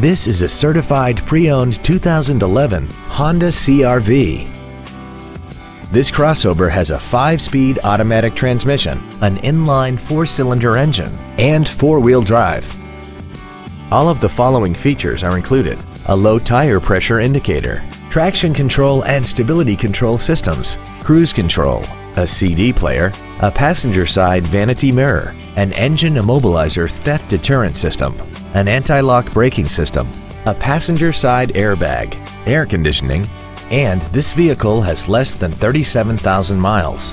This is a certified pre-owned 2011 Honda CRV. This crossover has a 5-speed automatic transmission, an inline 4-cylinder engine, and 4-wheel drive. All of the following features are included. A low tire pressure indicator, traction control and stability control systems, cruise control, a CD player, a passenger side vanity mirror, an engine immobilizer theft deterrent system, an anti-lock braking system, a passenger side airbag, air conditioning, and this vehicle has less than 37,000 miles.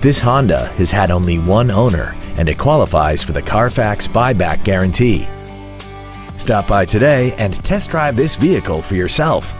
This Honda has had only one owner and it qualifies for the Carfax buyback guarantee. Stop by today and test drive this vehicle for yourself.